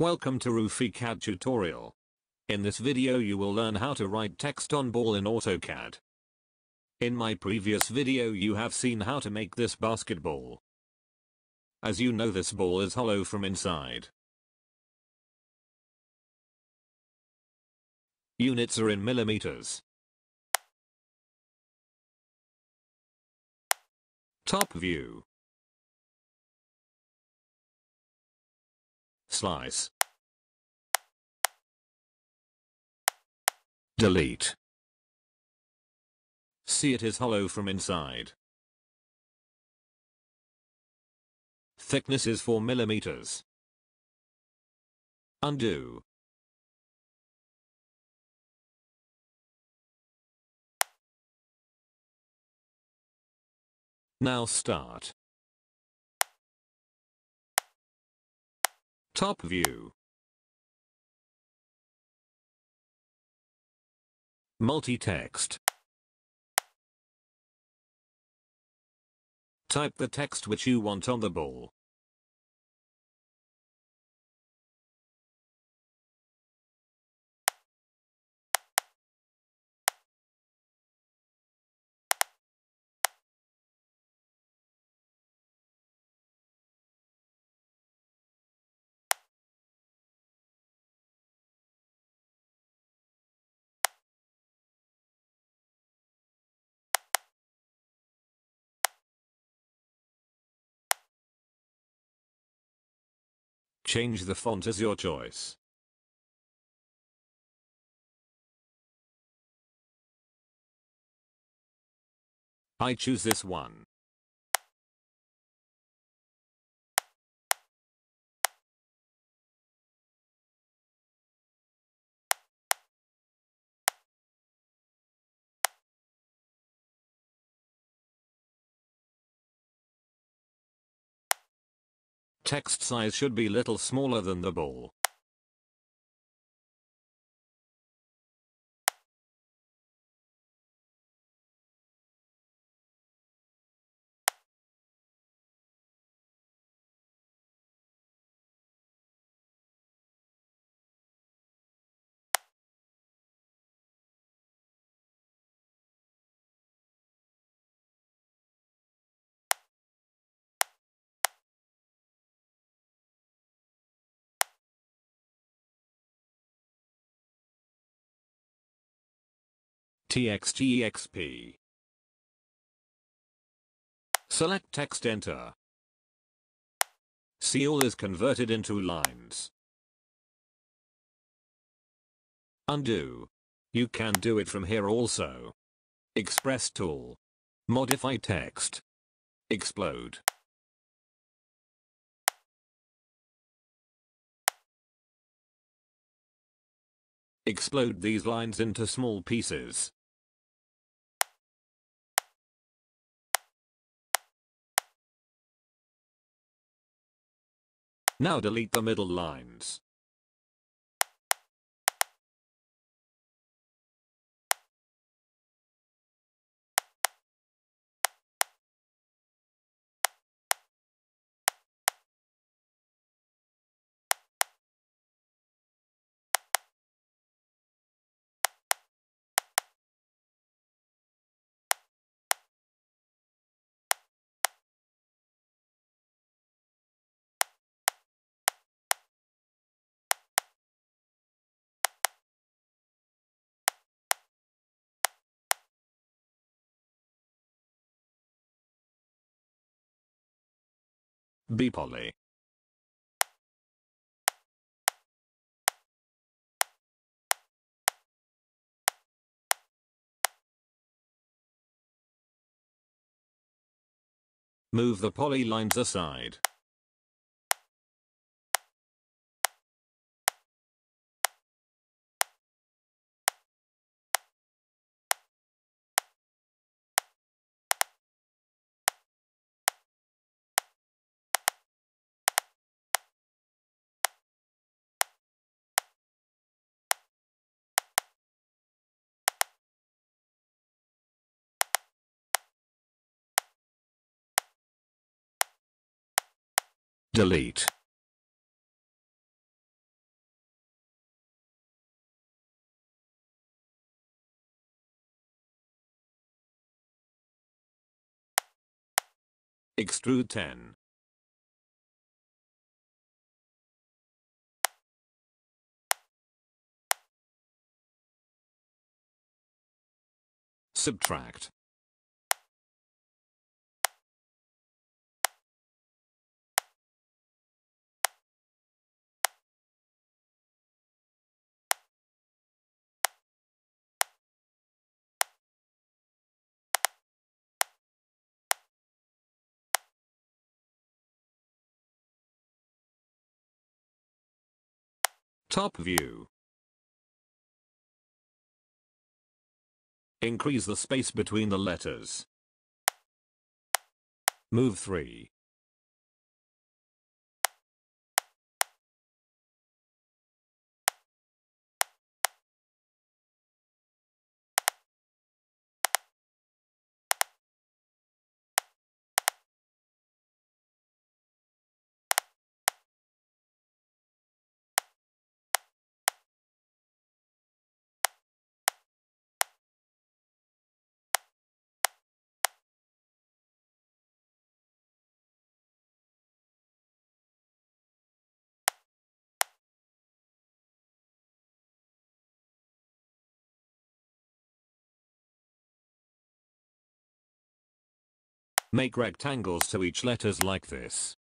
Welcome to Roofi CAD tutorial. In this video you will learn how to write text on ball in AutoCAD. In my previous video you have seen how to make this basketball. As you know this ball is hollow from inside. Units are in millimeters. Top view. Slice. Delete. See it is hollow from inside. Thickness is 4 millimeters. Undo. Now start. Top view. Multi-text. Type the text which you want on the ball. Change the font as your choice. I choose this one. Text size should be little smaller than the ball. TXTEXP. Select text enter. See all is converted into lines. Undo. You can do it from here also. Express tool. Modify text. Explode. Explode these lines into small pieces. Now delete the middle lines. B-Poly. Move the poly lines aside. Delete. Extrude 10. Subtract. Top view. Increase the space between the letters. Move 3. Make rectangles to each letters like this.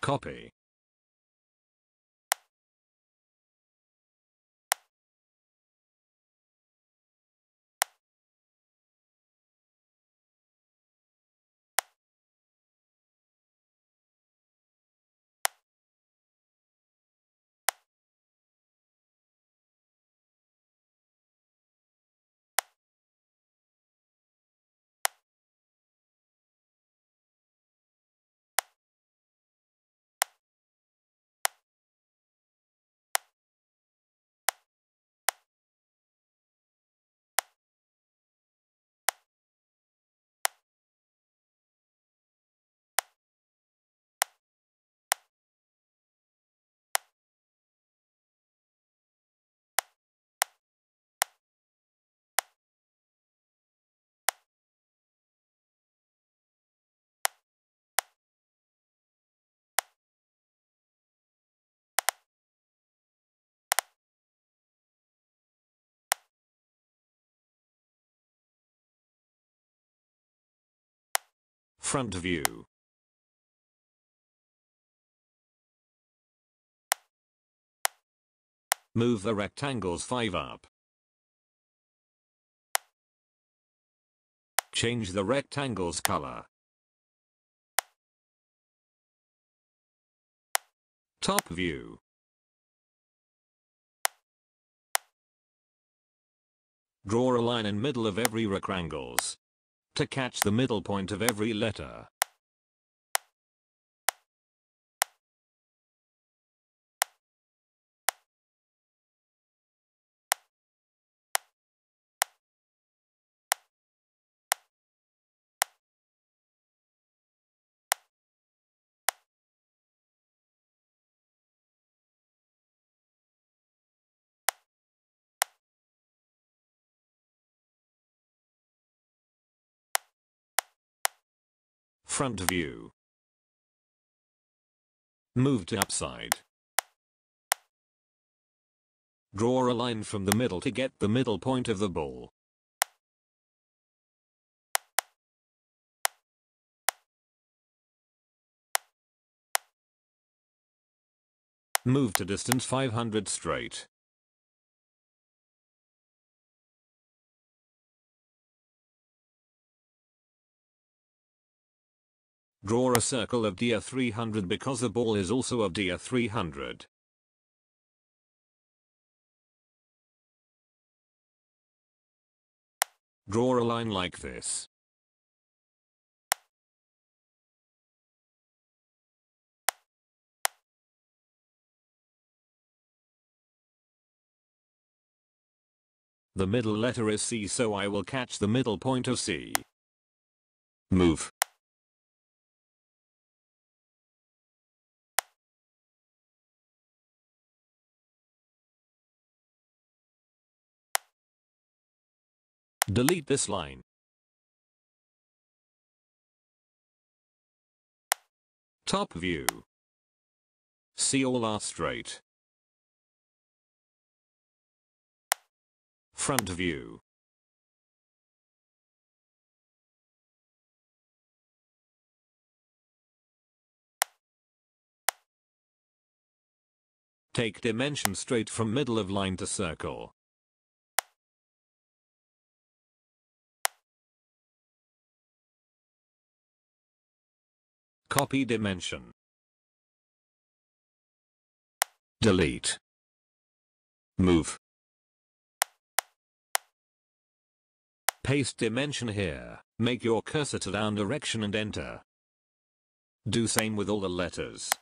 Copy. Front view. Move the rectangles 5 up. Change the rectangle's color. Top view. Draw a line in middle of every rectangles. To catch the middle point of every letter. Front view. Move to upside. Draw a line from the middle to get the middle point of the ball. Move to distance 500 straight. Draw a circle of dia 300 because the ball is also of dia 300. Draw a line like this. The middle letter is C so I will catch the middle point of C. Move. Delete this line. Top view. See all are straight. Front view. Take dimension straight from middle of line to circle. Copy dimension. Delete. Move. Paste dimension here, make your cursor to down direction and enter. Do same with all the letters.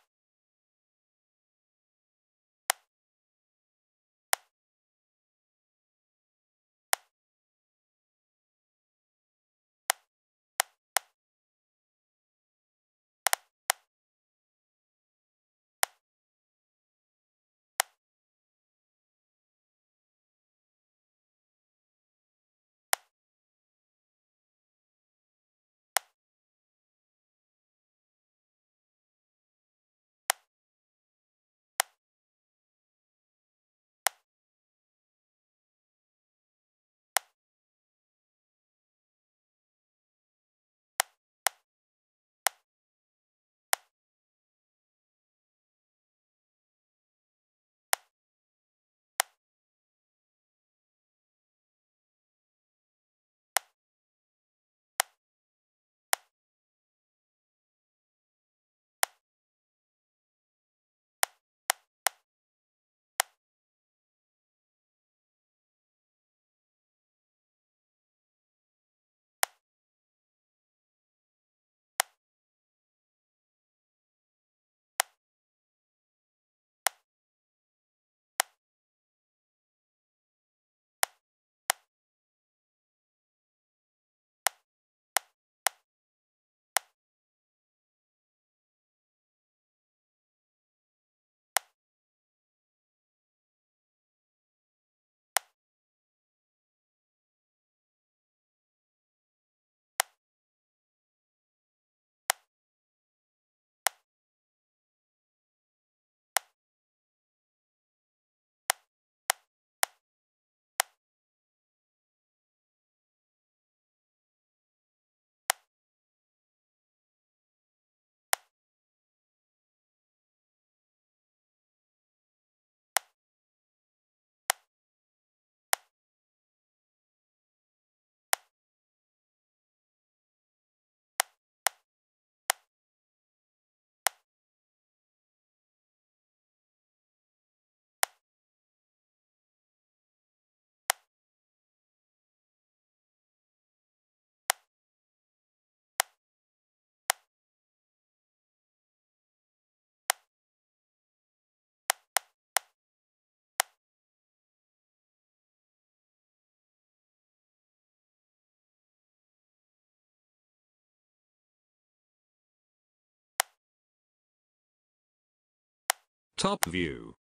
Top view.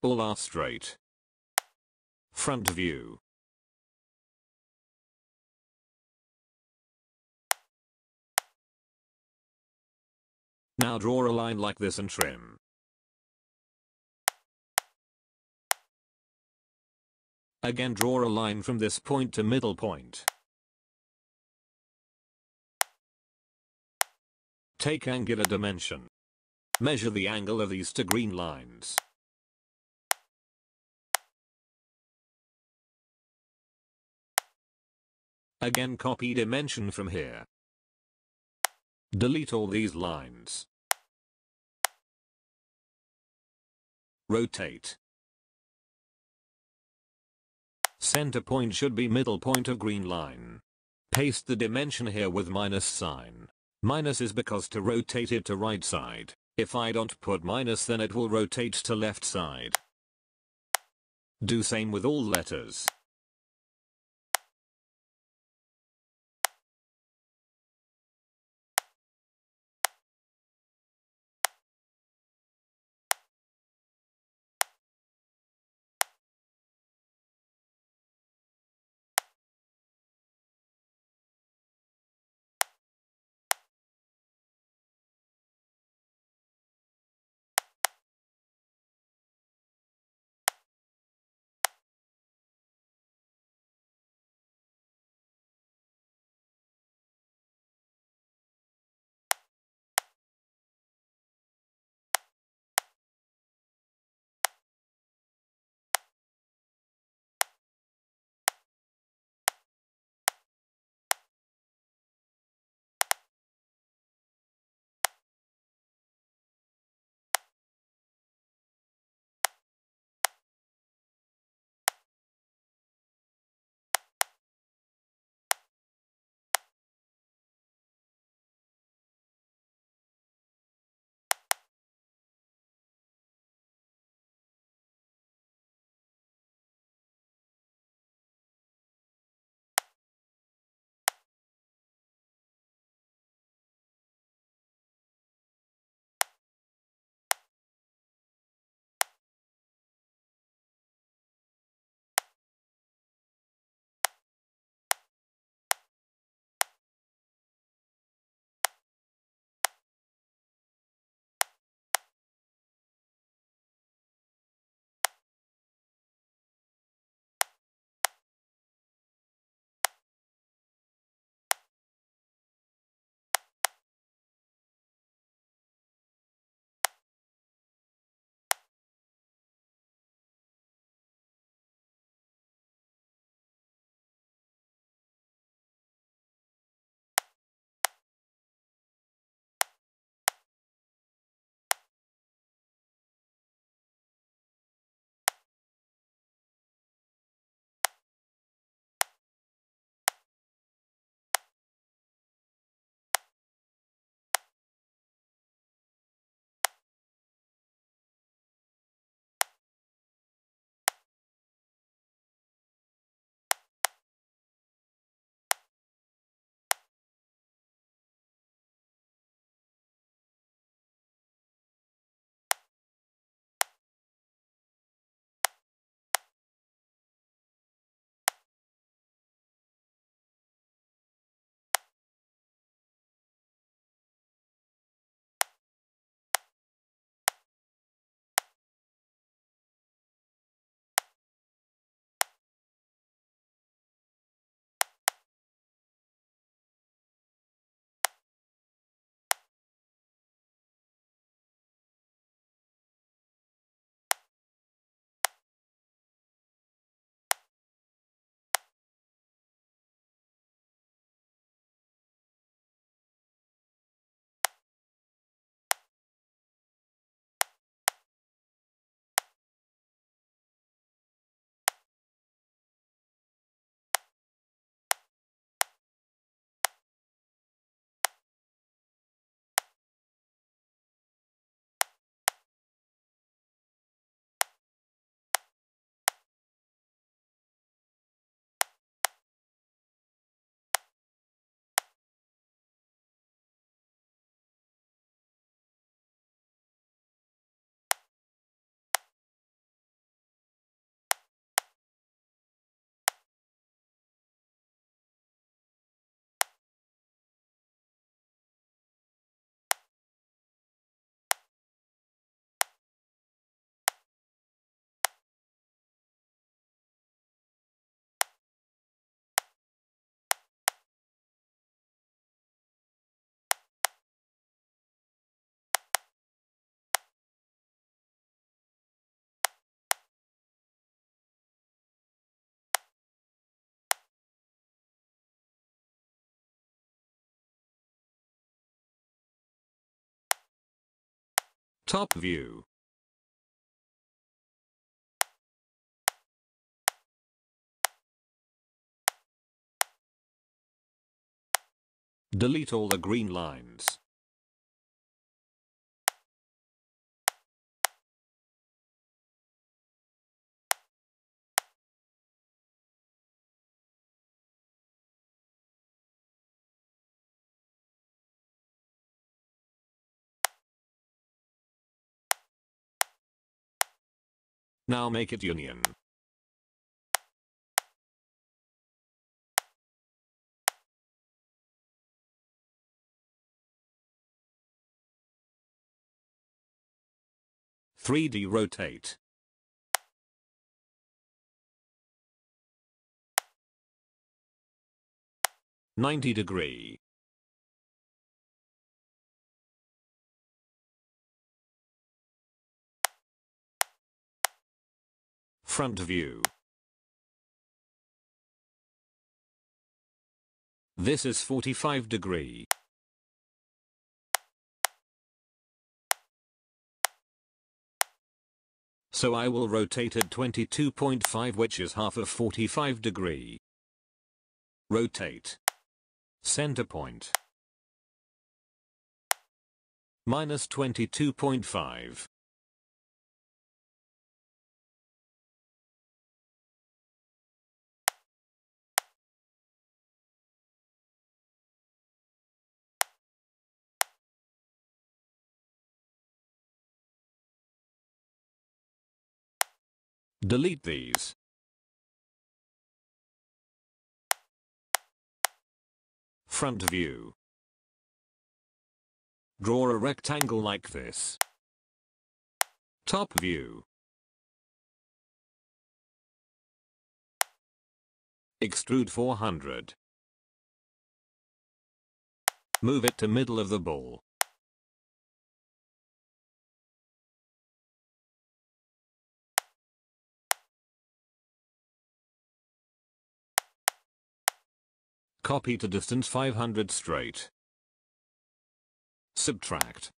All are straight. Front view. Now draw a line like this and trim. Again draw a line from this point to middle point. Take angular dimension. Measure the angle of these two green lines. Again copy dimension from here. Delete all these lines. Rotate. Center point should be middle point of green line. Paste the dimension here with minus sign. Minus is because to rotate it to right side. If I don't put minus then it will rotate to left side. Do same with all letters. Top view. Delete all the green lines. Now make it union. Three D rotate. Ninety degree. Front view. This is 45 degree. So I will rotate it 22.5 which is half of 45 degree. Rotate. Center point. Minus 22.5. Delete these. Front view. Draw a rectangle like this. Top view. Extrude 400. Move it to middle of the ball. Copy to distance 500 straight. Subtract.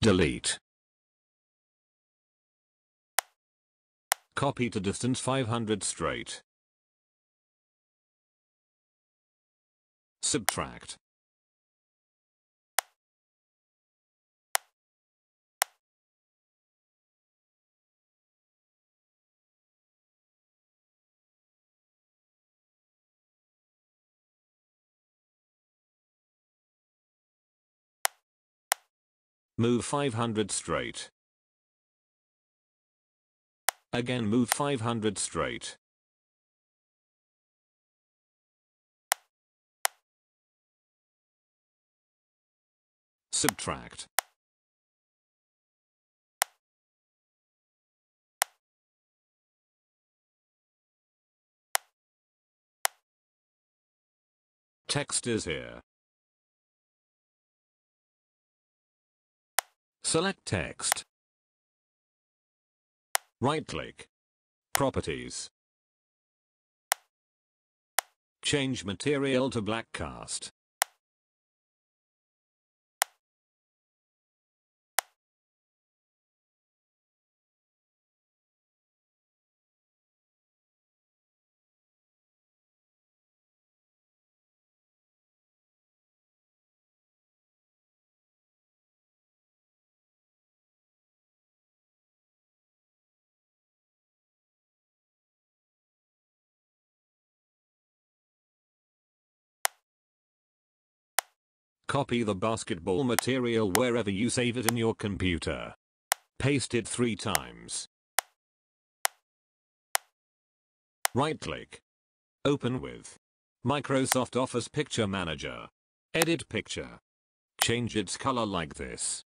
Delete. Copy to distance 500 straight. Subtract. Move 500 straight. Again move 500 straight. Subtract. Text is here. Select text. Right-click. Properties. Change material to black cast. Copy the basketball material wherever you save it in your computer. Paste it three times. Right click. Open with Microsoft Office Picture Manager. Edit picture. Change its color like this.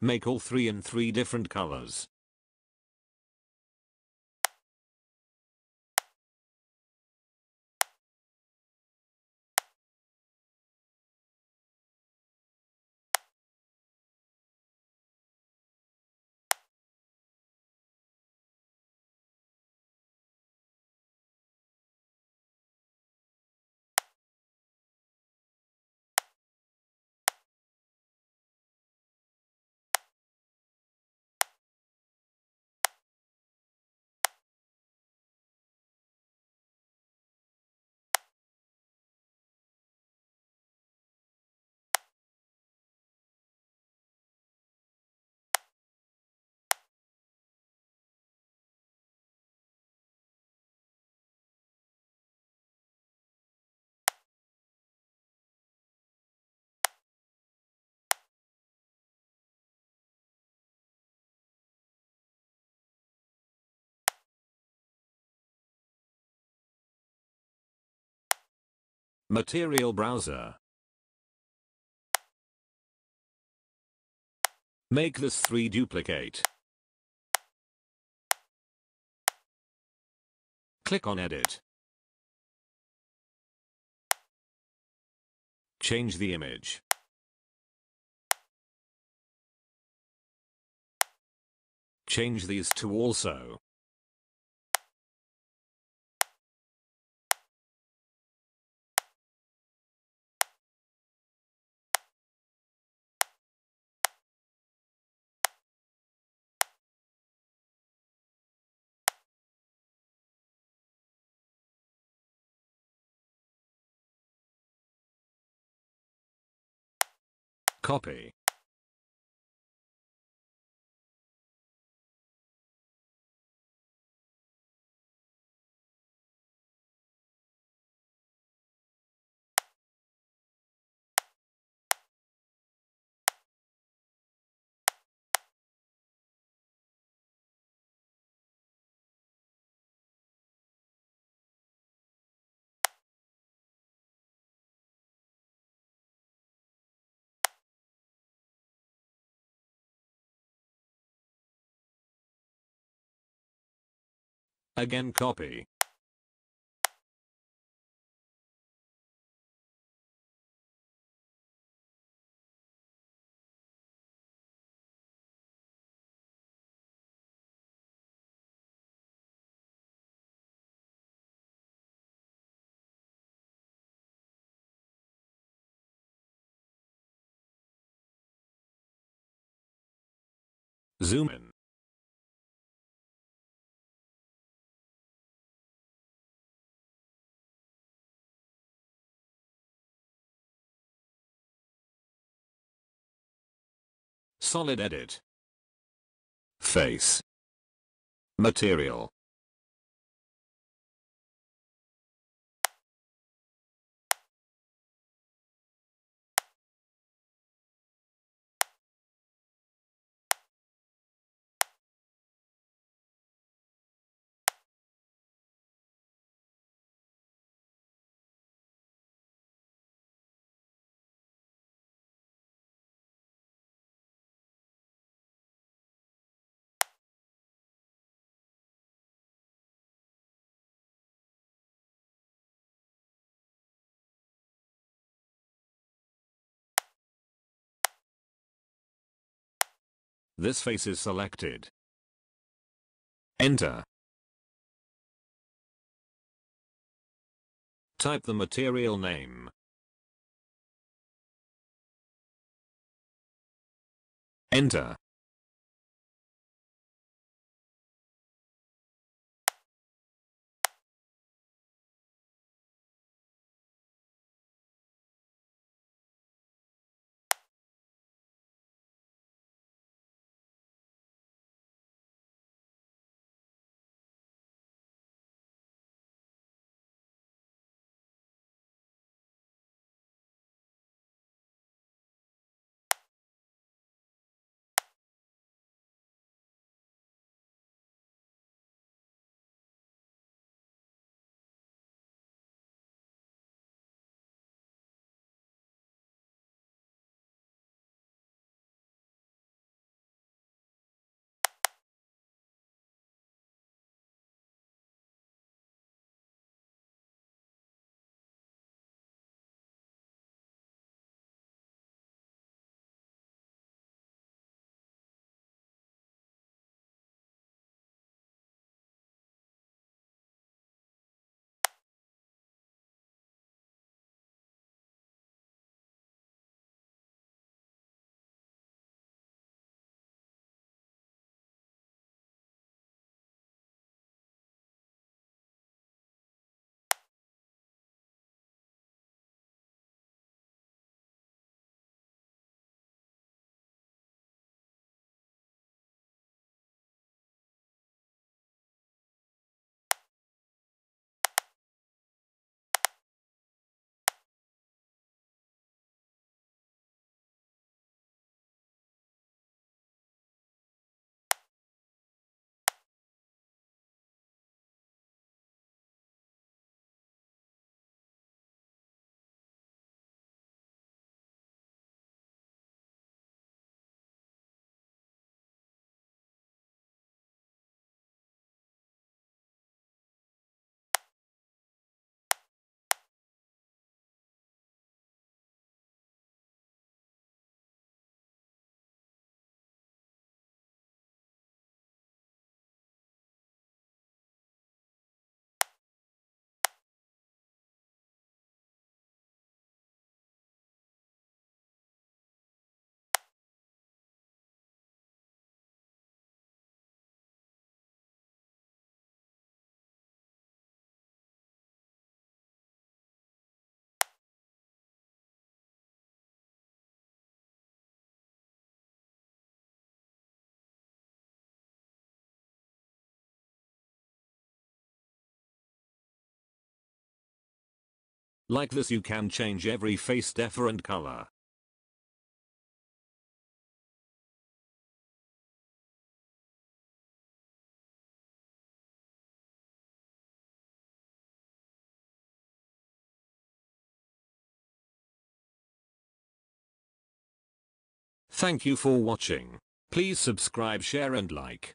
Make all three in three different colors. Material Browser Make this 3 duplicate. Click on Edit. Change the image. Change these to also. Copy. Again copy. Zoom in. Solid edit. Face. Material. This face is selected. Enter. Type the material name. Enter. Like this you can change every face different color. Thank you for watching. Please subscribe share and like.